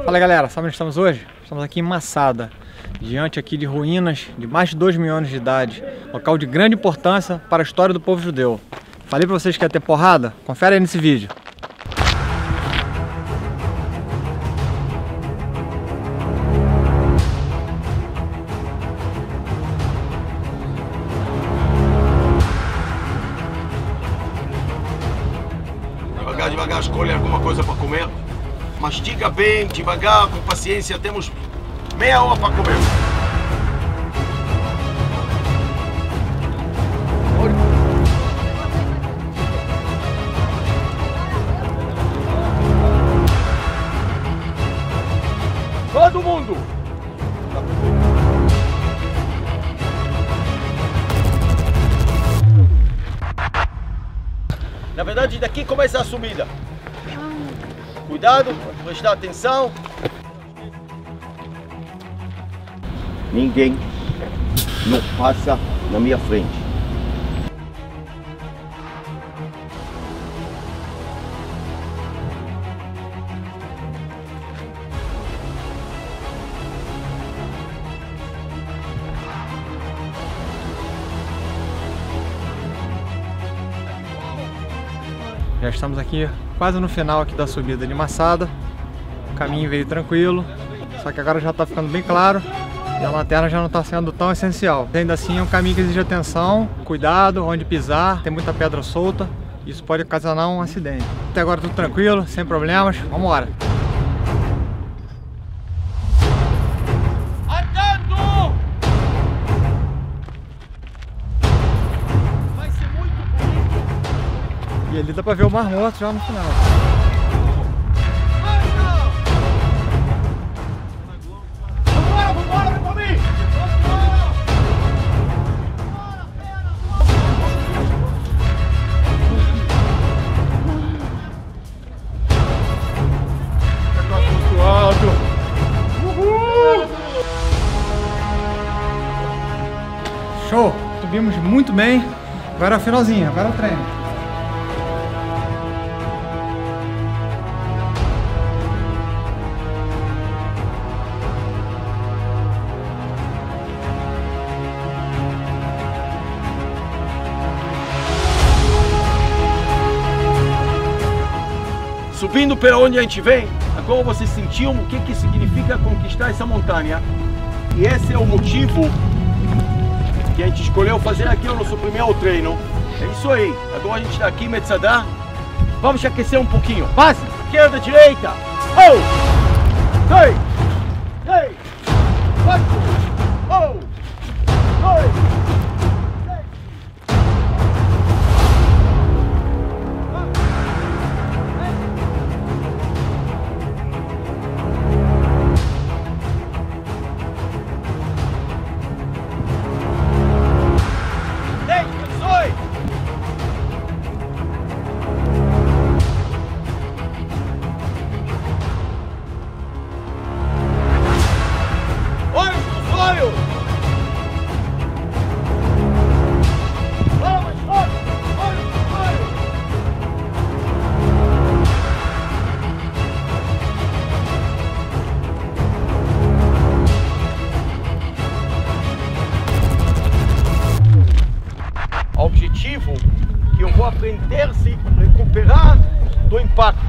Fala galera, sabe onde estamos hoje? Estamos aqui em Massada, diante aqui de ruínas de mais de 2 mil anos de idade, local de grande importância para a história do povo judeu. Falei para vocês que ia ter porrada? Confere aí nesse vídeo. Devagar, devagar, escolhe alguma coisa para comer. Mastiga bem, devagar, com paciência. Temos meia hora para comer. Todo mundo! Na verdade, daqui começa a subida. Cuidado, prestar atenção. Ninguém não passa na minha frente. Já estamos aqui quase no final aqui da subida de Massada. O caminho veio tranquilo, só que agora já está ficando bem claro e a lanterna já não está sendo tão essencial. Ainda assim é um caminho que exige atenção, cuidado onde pisar, tem muita pedra solta, isso pode ocasionar um acidente. Até agora tudo tranquilo, sem problemas, vamos embora. E ali dá pra ver o Mar Morto já no final. Show! Subimos muito bem. Agora é o finalzinho, agora é o treino. Subindo pela onde a gente vem, agora vocês sentiam o que, que significa conquistar essa montanha. E esse é o motivo que a gente escolheu fazer aqui o nosso primeiro treino. É isso aí. Agora a gente está aqui em Metzadá. Vamos aquecer um pouquinho. Base, esquerda, direita. Oh! Dois! Três! Quatro! Oh! Dois! Recuperar do impacto.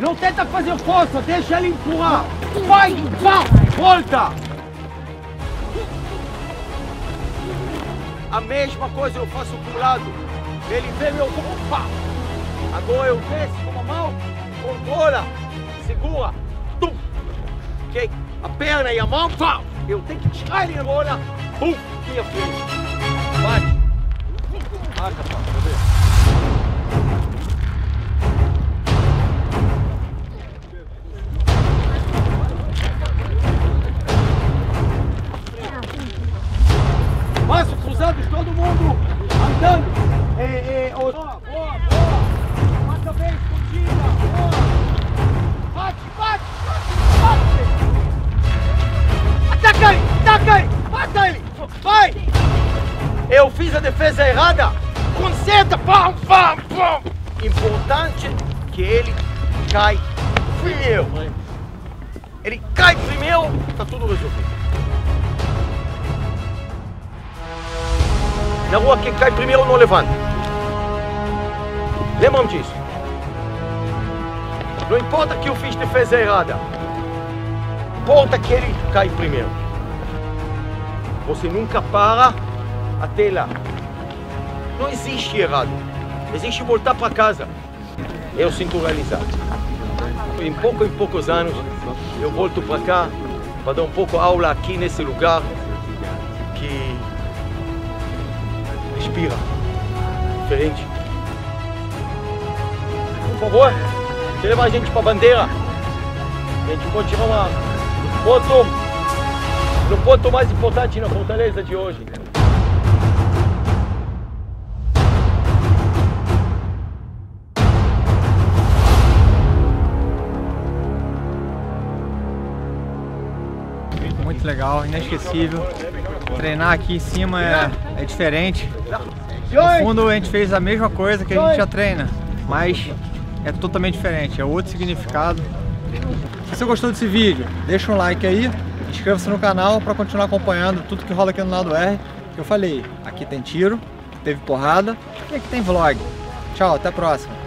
Não tenta fazer força, deixa ele empurrar. Vai, vá, volta. A mesma coisa eu faço pro lado. Ele vem meu opa. Agora eu desço com a mão, controla, segura. A perna e a mão, pá. Eu tenho que tirar ele agora, pum, minha frente. Bate. Marca, pá, pra ver. Cruzando, todo mundo andando. É, é, o- ataca ele, mata ele. Vai! Eu fiz a defesa errada! Conserta! Pam, pam, pam! Importante que ele cai primeiro. Ele cai primeiro, tá tudo resolvido. Na rua, quem cai primeiro não levanta. Lembram disso? Não importa que eu fiz defesa errada. Importa que ele cai primeiro. Você nunca para até lá. Não existe errado. Existe voltar para casa. Eu sinto realizado. Em pouco em poucos anos eu volto para cá para dar um pouco aula aqui nesse lugar que respira diferente. Por favor, leva a gente para a bandeira. A gente pode tirar uma foto no ponto mais importante na fortaleza de hoje. Muito legal, inesquecível. Treinar aqui em cima é, é diferente. No fundo a gente fez a mesma coisa que a gente já treina, mas é totalmente diferente, é outro significado. Se você gostou desse vídeo, deixa um like aí, inscreva-se no canal para continuar acompanhando tudo que rola aqui no lado R. Que eu falei, aqui tem tiro, teve porrada e aqui tem vlog. Tchau, até a próxima.